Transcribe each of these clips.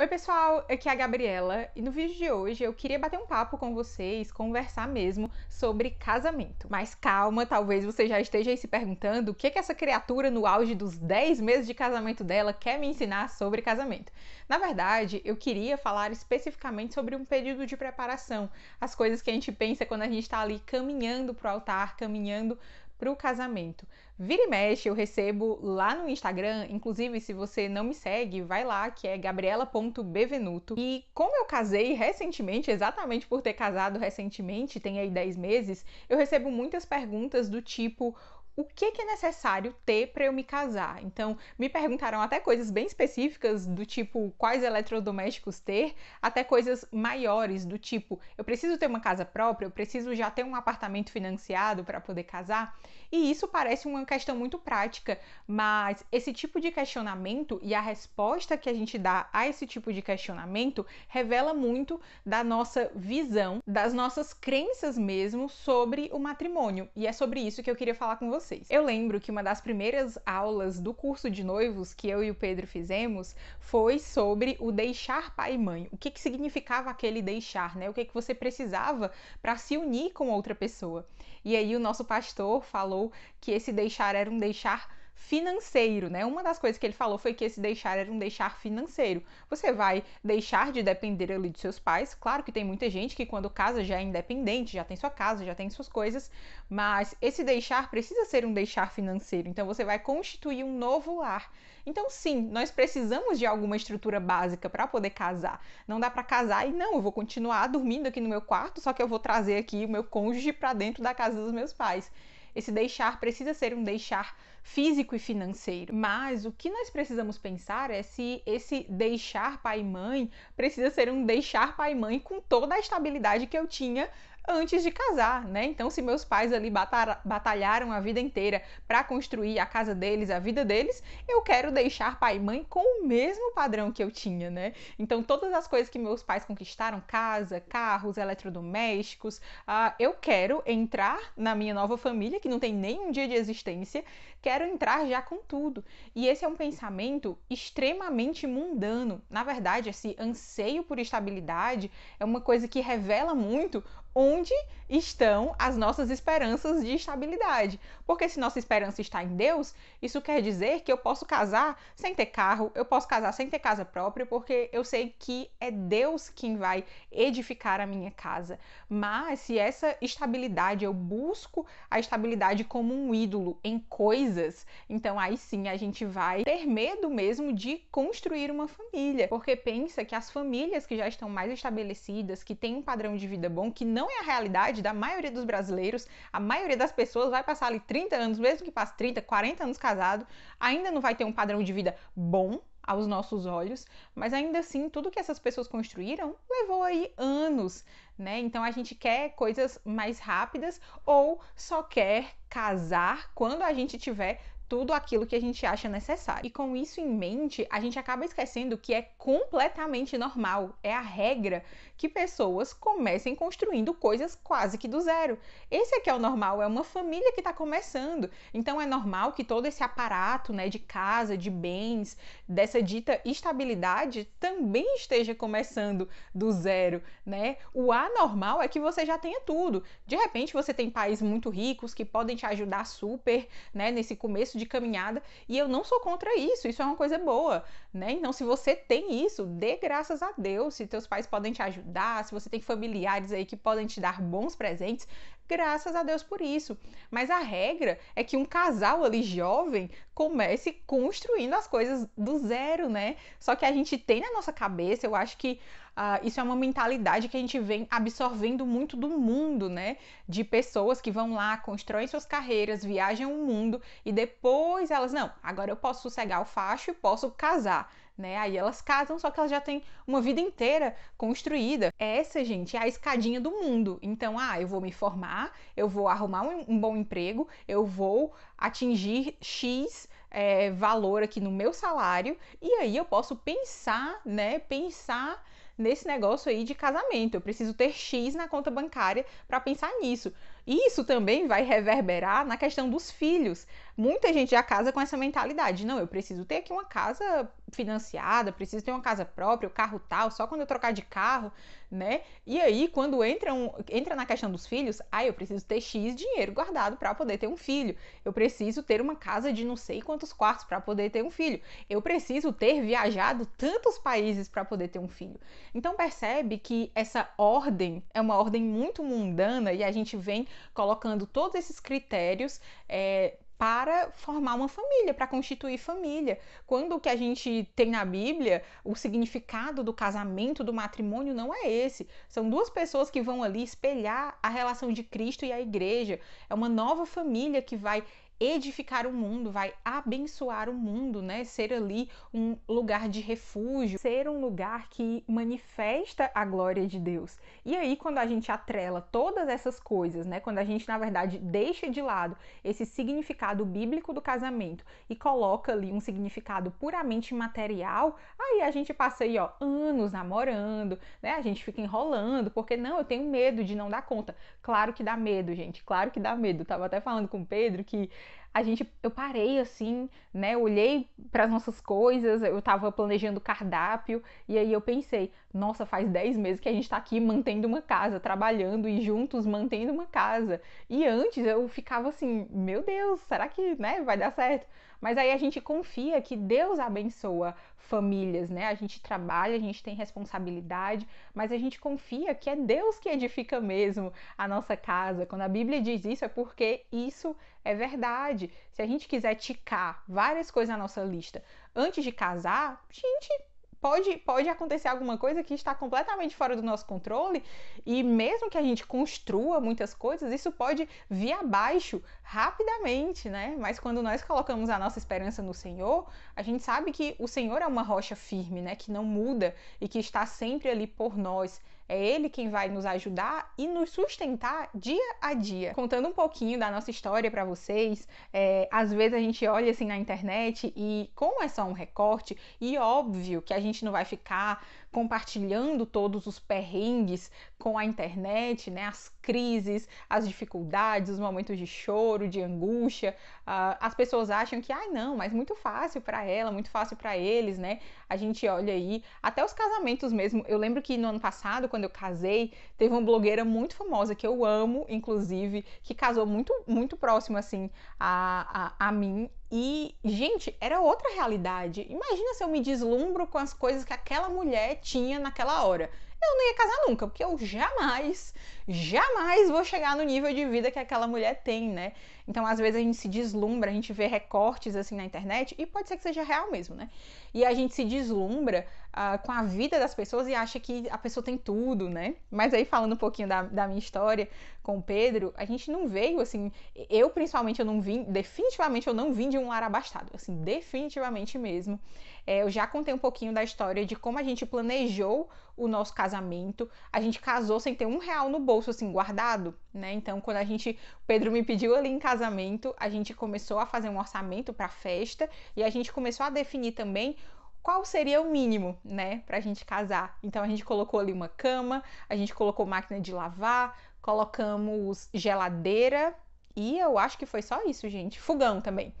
Oi, pessoal, aqui é a Gabriela e no vídeo de hoje eu queria bater um papo com vocês, conversar mesmo sobre casamento. Mas calma, talvez você já esteja aí se perguntando o que, que essa criatura no auge dos 10 meses de casamento dela quer me ensinar sobre casamento. Na verdade, eu queria falar especificamente sobre um período de preparação, as coisas que a gente pensa quando a gente está ali caminhando para o altar, caminhando para o casamento. Vira e mexe, eu recebo lá no Instagram, inclusive se você não me segue, vai lá que é gabriela.bvenuto. E como eu casei recentemente, exatamente por ter casado recentemente, tem aí 10 meses, eu recebo muitas perguntas do tipo: o que, que, é necessário ter para eu me casar. Então, me perguntaram até coisas bem específicas, do tipo quais eletrodomésticos ter, até coisas maiores, do tipo eu preciso ter uma casa própria, eu preciso já ter um apartamento financiado para poder casar. E isso parece uma questão muito prática, mas esse tipo de questionamento e a resposta que a gente dá a esse tipo de questionamento revela muito da nossa visão, das nossas crenças mesmo sobre o matrimônio. E é sobre isso que eu queria falar com vocês. Eu lembro que uma das primeiras aulas do curso de noivos que eu e o Pedro fizemos foi sobre o deixar pai e mãe. O que, que significava aquele deixar, né? O que, que você precisava para se unir com outra pessoa. E aí o nosso pastor falou que esse deixar era um deixar financeiro, né? Uma das coisas que ele falou foi que esse deixar era um deixar financeiro. Você vai deixar de depender ali dos seus pais. Claro que tem muita gente que quando casa já é independente, já tem sua casa, já tem suas coisas, mas esse deixar precisa ser um deixar financeiro. Então você vai constituir um novo lar. Então sim, nós precisamos de alguma estrutura básica para poder casar. Não dá para casar e não, eu vou continuar dormindo aqui no meu quarto, só que eu vou trazer aqui o meu cônjuge para dentro da casa dos meus pais. Esse deixar precisa ser um deixar físico e financeiro. Mas o que nós precisamos pensar é se esse deixar pai e mãe precisa ser um deixar pai e mãe com toda a estabilidade que eu tinha antes de casar, né? Então, se meus pais ali batalharam a vida inteira para construir a casa deles, a vida deles, eu quero deixar pai e mãe com o mesmo padrão que eu tinha, né? Então, todas as coisas que meus pais conquistaram, casa, carros, eletrodomésticos, uh, eu quero entrar na minha nova família, que não tem nem um dia de existência, quero entrar já com tudo. E esse é um pensamento extremamente mundano. Na verdade, esse anseio por estabilidade é uma coisa que revela muito onde estão as nossas esperanças de estabilidade. Porque se nossa esperança está em Deus, isso quer dizer que eu posso casar sem ter carro, eu posso casar sem ter casa própria, porque eu sei que é Deus quem vai edificar a minha casa. Mas se essa estabilidade eu busco a estabilidade como um ídolo em coisas, então aí sim a gente vai ter medo mesmo de construir uma família, porque pensa que as famílias que já estão mais estabelecidas, que têm um padrão de vida bom, que não é a realidade da maioria dos brasileiros. A maioria das pessoas vai passar ali 30 anos, mesmo que passe 30, 40 anos casado, ainda não vai ter um padrão de vida bom aos nossos olhos, mas ainda assim, tudo que essas pessoas construíram levou aí anos, né? Então a gente quer coisas mais rápidas ou só quer casar quando a gente tiver tudo aquilo que a gente acha necessário. E com isso em mente, a gente acaba esquecendo que é completamente normal, é a regra que pessoas comecem construindo coisas quase que do zero. Esse aqui é o normal, é uma família que está começando. Então é normal que todo esse aparato, né, de casa, de bens, dessa dita estabilidade também esteja começando do zero, né? O anormal é que você já tenha tudo. De repente você tem pais muito ricos que podem te ajudar super, né, nesse começo de caminhada, e eu não sou contra isso, isso é uma coisa boa, né? Então, se você tem isso, dê graças a Deus. Se teus pais podem te ajudar, se você tem familiares aí que podem te dar bons presentes, graças a Deus por isso. Mas a regra é que um casal ali jovem comece construindo as coisas do zero, né? Só que a gente tem na nossa cabeça, eu acho que uh, isso é uma mentalidade que a gente vem absorvendo muito do mundo, né? De pessoas que vão lá, constroem suas carreiras, viajam o mundo e depois elas, não, agora eu posso sossegar o facho e posso casar né? Aí elas casam, só que elas já têm uma vida inteira construída. Essa, gente, é a escadinha do mundo. Então, ah, eu vou me formar, eu vou arrumar um, um bom emprego, eu vou atingir X é, valor aqui no meu salário, e aí eu posso pensar, né? Pensar nesse negócio aí de casamento. Eu preciso ter X na conta bancária para pensar nisso. Isso também vai reverberar na questão dos filhos. Muita gente já casa com essa mentalidade. Não, eu preciso ter aqui uma casa financiada, preciso ter uma casa própria, o carro tal, só quando eu trocar de carro, né? E aí, quando entra, um, entra na questão dos filhos, ah, eu preciso ter X dinheiro guardado para poder ter um filho. Eu preciso ter uma casa de não sei quantos quartos para poder ter um filho. Eu preciso ter viajado tantos países para poder ter um filho. Então percebe que essa ordem é uma ordem muito mundana e a gente vem colocando todos esses critérios é, para formar uma família, para constituir família. Quando o que a gente tem na Bíblia, o significado do casamento, do matrimônio, não é esse. São duas pessoas que vão ali espelhar a relação de Cristo e a igreja. É uma nova família que vai edificar o mundo, vai abençoar o mundo, né? Ser ali um lugar de refúgio, ser um lugar que manifesta a glória de Deus. E aí, quando a gente atrela todas essas coisas, né? Quando a gente, na verdade, deixa de lado esse significado bíblico do casamento e coloca ali um significado puramente material, aí a gente passa aí, ó, anos namorando, né? A gente fica enrolando, porque não, eu tenho medo de não dar conta. Claro que dá medo, gente, claro que dá medo. Eu tava até falando com o Pedro que a gente, eu parei assim, né? Olhei para as nossas coisas, eu estava planejando cardápio e aí eu pensei, nossa, faz 10 meses que a gente está aqui mantendo uma casa, trabalhando e juntos mantendo uma casa. E antes eu ficava assim, meu Deus, será que, né, vai dar certo? Mas aí a gente confia que Deus abençoa famílias, né? A gente trabalha, a gente tem responsabilidade, mas a gente confia que é Deus que edifica mesmo a nossa casa. Quando a Bíblia diz isso, é porque isso é verdade. Se a gente quiser ticar várias coisas na nossa lista antes de casar, gente, pode, pode acontecer alguma coisa que está completamente fora do nosso controle e mesmo que a gente construa muitas coisas, isso pode vir abaixo rapidamente, né? Mas quando nós colocamos a nossa esperança no Senhor, a gente sabe que o Senhor é uma rocha firme, né? Que não muda e que está sempre ali por nós. É Ele quem vai nos ajudar e nos sustentar dia a dia. Contando um pouquinho da nossa história para vocês, é, às vezes a gente olha assim na internet e, como é só um recorte, e óbvio que a gente não vai ficar compartilhando todos os perrengues com a internet, né? As crises, as dificuldades, os momentos de choro, de angústia. Uh, as pessoas acham que, ai, ah, não, mas muito fácil para ela, muito fácil para eles, né? A gente olha aí, até os casamentos mesmo. Eu lembro que no ano passado, quando eu casei, teve uma blogueira muito famosa que eu amo, inclusive, que casou muito, muito próximo assim a, a, a mim e, gente, era outra realidade. Imagina se eu me deslumbro com as coisas que aquela mulher tinha naquela hora. Eu não ia casar nunca, porque eu jamais, jamais vou chegar no nível de vida que aquela mulher tem, né? Então, às vezes a gente se deslumbra, a gente vê recortes assim na internet, e pode ser que seja real mesmo, né? E a gente se deslumbra uh, com a vida das pessoas e acha que a pessoa tem tudo, né? Mas aí, falando um pouquinho da, da minha história com o Pedro, a gente não veio assim. Eu, principalmente, eu não vim, definitivamente, eu não vim de um lar abastado, assim, definitivamente mesmo. É, eu já contei um pouquinho da história de como a gente planejou o nosso casamento. A gente casou sem ter um real no bolso, assim, guardado, né? Então, quando a gente, o Pedro me pediu ali em casamento, a gente começou a fazer um orçamento para a festa e a gente começou a definir também qual seria o mínimo, né, pra gente casar. Então a gente colocou ali uma cama, a gente colocou máquina de lavar, colocamos geladeira e eu acho que foi só isso, gente. Fogão também.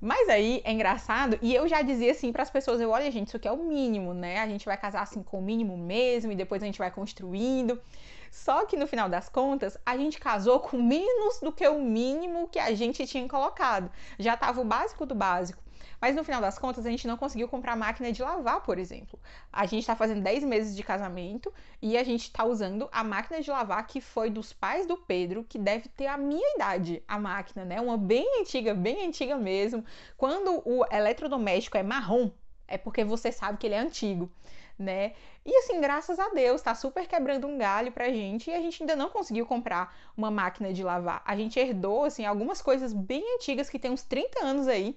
Mas aí é engraçado, e eu já dizia assim para as pessoas: eu olha, gente, isso aqui é o mínimo, né? A gente vai casar assim com o mínimo mesmo, e depois a gente vai construindo. Só que no final das contas, a gente casou com menos do que o mínimo que a gente tinha colocado. Já estava o básico do básico. Mas no final das contas, a gente não conseguiu comprar máquina de lavar, por exemplo. A gente está fazendo 10 meses de casamento e a gente está usando a máquina de lavar que foi dos pais do Pedro, que deve ter a minha idade, a máquina, né? Uma bem antiga, bem antiga mesmo. Quando o eletrodoméstico é marrom, é porque você sabe que ele é antigo. Né? E assim, graças a Deus, tá super quebrando um galho pra gente e a gente ainda não conseguiu comprar uma máquina de lavar. A gente herdou assim algumas coisas bem antigas que tem uns 30 anos aí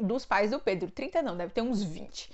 dos pais do Pedro. 30 não, deve ter uns 20,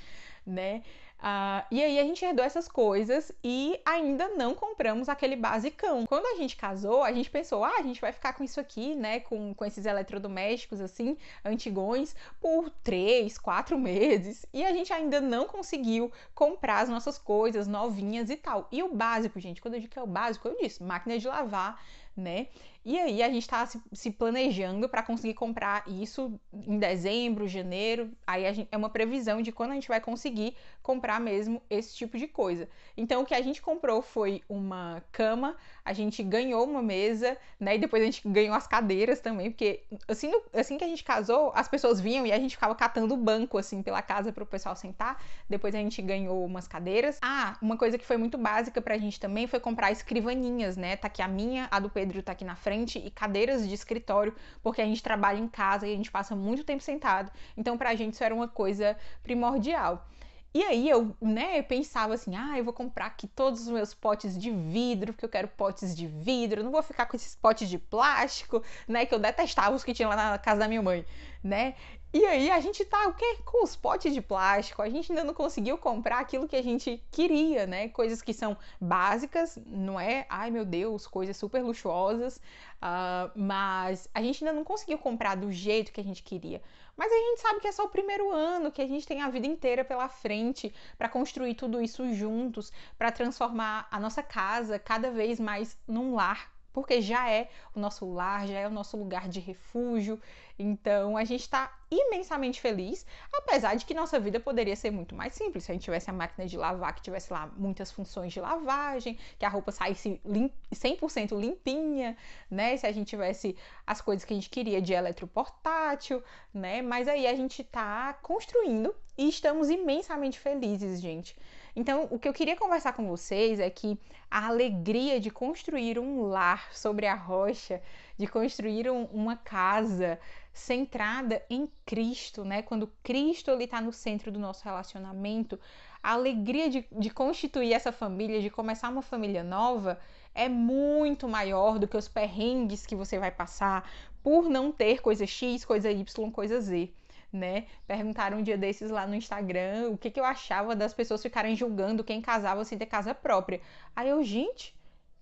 né? Uh, e aí a gente herdou essas coisas e ainda não compramos aquele basicão. Quando a gente casou, a gente pensou, ah, a gente vai ficar com isso aqui, né? Com, com esses eletrodomésticos assim, antigões, por três, quatro meses. E a gente ainda não conseguiu comprar as nossas coisas novinhas e tal. E o básico, gente, quando eu digo que é o básico, eu disse, máquina de lavar, né? E aí a gente está se, se, planejando para conseguir comprar isso em dezembro, janeiro. Aí gente, é uma previsão de quando a gente vai conseguir comprar mesmo esse tipo de coisa. Então o que a gente comprou foi uma cama, a gente ganhou uma mesa, né? E depois a gente ganhou as cadeiras também, porque assim, assim que a gente casou, as pessoas vinham e a gente ficava catando banco assim pela casa para o pessoal sentar. Depois a gente ganhou umas cadeiras. Ah, uma coisa que foi muito básica pra gente também foi comprar escrivaninhas, né? Tá aqui a minha, a do Pedro tá aqui na frente e cadeiras de escritório, porque a gente trabalha em casa e a gente passa muito tempo sentado. Então pra gente isso era uma coisa primordial. E aí eu, né, pensava assim, ah, eu vou comprar aqui todos os meus potes de vidro, porque eu quero potes de vidro, não vou ficar com esses potes de plástico, né, que eu detestava os que tinha lá na casa da minha mãe, né? E aí a gente tá o quê? Com os potes de plástico, a gente ainda não conseguiu comprar aquilo que a gente queria, né? Coisas que são básicas, não é? Ai meu Deus, coisas super luxuosas, uh, mas a gente ainda não conseguiu comprar do jeito que a gente queria. Mas a gente sabe que é só o primeiro ano, que a gente tem a vida inteira pela frente para construir tudo isso juntos, para transformar a nossa casa cada vez mais num lar porque já é o nosso lar, já é o nosso lugar de refúgio. Então a gente está imensamente feliz, apesar de que nossa vida poderia ser muito mais simples. Se a gente tivesse a máquina de lavar, que tivesse lá muitas funções de lavagem, que a roupa saísse lim 100% limpinha, né? Se a gente tivesse as coisas que a gente queria de eletroportátil, né? Mas aí a gente está construindo e estamos imensamente felizes, gente. Então, o que eu queria conversar com vocês é que a alegria de construir um lar sobre a rocha, de construir um, uma casa centrada em Cristo, né? Quando Cristo está no centro do nosso relacionamento, a alegria de, de constituir essa família, de começar uma família nova, é muito maior do que os perrengues que você vai passar por não ter coisa X, coisa Y, coisa Z né? Perguntaram um dia desses lá no Instagram o que, que eu achava das pessoas ficarem julgando quem casava sem ter casa própria. Aí eu, gente,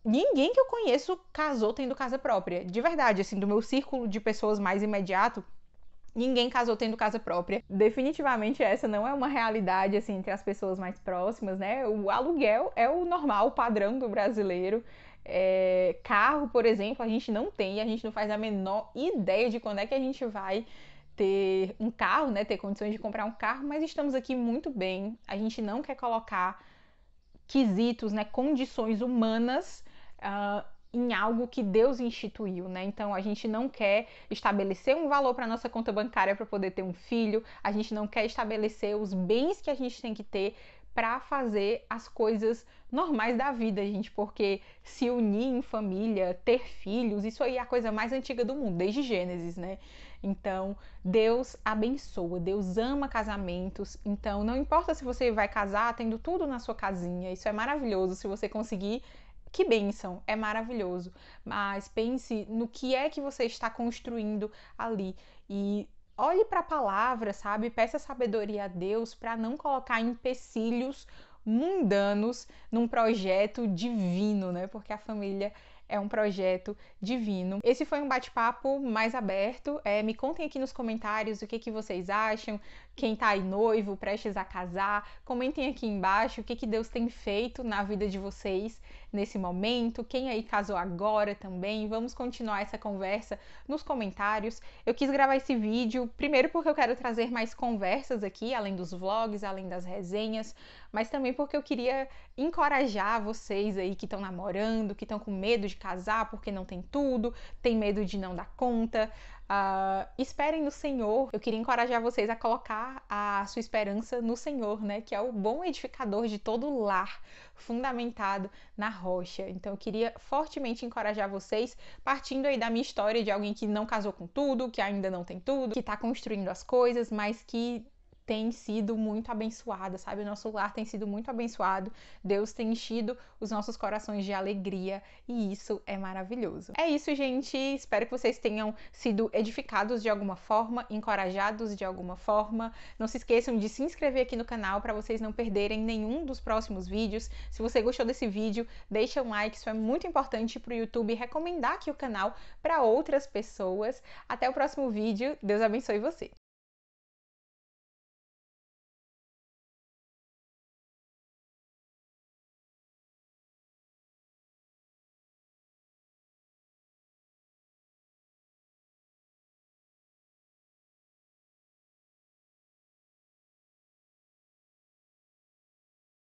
ninguém que eu conheço casou tendo casa própria. De verdade, assim, do meu círculo de pessoas mais imediato, ninguém casou tendo casa própria. Definitivamente essa não é uma realidade assim entre as pessoas mais próximas, né? O aluguel é o normal, o padrão do brasileiro. É, carro, por exemplo, a gente não tem, a gente não faz a menor ideia de quando é que a gente vai ter um carro, né, ter condições de comprar um carro, mas estamos aqui muito bem. A gente não quer colocar quesitos, né, condições humanas uh, em algo que Deus instituiu, né? Então a gente não quer estabelecer um valor para nossa conta bancária para poder ter um filho, a gente não quer estabelecer os bens que a gente tem que ter para fazer as coisas normais da vida, gente, porque se unir em família, ter filhos, isso aí é a coisa mais antiga do mundo, desde Gênesis, né? Então, Deus abençoa, Deus ama casamentos. Então, não importa se você vai casar tendo tudo na sua casinha, isso é maravilhoso. Se você conseguir, que bênção, é maravilhoso. Mas pense no que é que você está construindo ali e olhe para a palavra, sabe? Peça sabedoria a Deus para não colocar empecilhos mundanos num projeto divino, né? Porque a família é um projeto divino. Esse foi um bate-papo mais aberto. É, me contem aqui nos comentários o que, que vocês acham, quem tá aí noivo, prestes a casar. Comentem aqui embaixo o que, que Deus tem feito na vida de vocês nesse momento, quem aí casou agora também. Vamos continuar essa conversa nos comentários. Eu quis gravar esse vídeo, primeiro porque eu quero trazer mais conversas aqui, além dos vlogs, além das resenhas, mas também porque eu queria encorajar vocês aí que estão namorando, que estão com medo de casar porque não tem tudo, tem medo de não dar conta. Uh, esperem no Senhor. Eu queria encorajar vocês a colocar a sua esperança no Senhor, né? Que é o bom edificador de todo lar, fundamentado na rocha. Então eu queria fortemente encorajar vocês, partindo aí da minha história de alguém que não casou com tudo, que ainda não tem tudo, que está construindo as coisas, mas que tem sido muito abençoada, sabe? O nosso lar tem sido muito abençoado. Deus tem enchido os nossos corações de alegria e isso é maravilhoso. É isso, gente. Espero que vocês tenham sido edificados de alguma forma, encorajados de alguma forma. Não se esqueçam de se inscrever aqui no canal para vocês não perderem nenhum dos próximos vídeos. Se você gostou desse vídeo, deixa um like, isso é muito importante para o YouTube recomendar aqui o canal para outras pessoas. Até o próximo vídeo. Deus abençoe você.